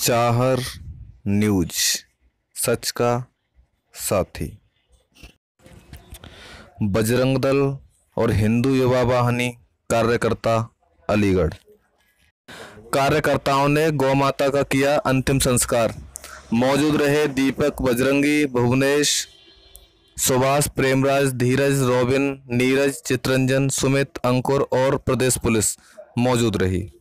Chahar news, सच का साथी। बजरंग दल और हिंदू युवा वाहिनी कार्यकर्ता अलीगढ़। कार्यकर्ताओं ने गौ माता का किया अंतिम संस्कार। मौजूद रहे दीपक बजरंगी, भुवनेश, सुभाष प्रेमराज, धीरज, रॉबिन, नीरज, चित्रंजन, सुमित अंकुर और प्रदेश पुलिस मौजूद रही।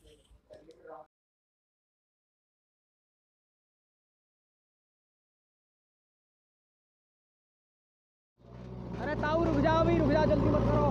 ताऊ रुक जाओ भी रुक जाओ जल्दी मत करो।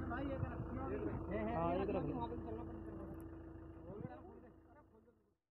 हाँ एक रख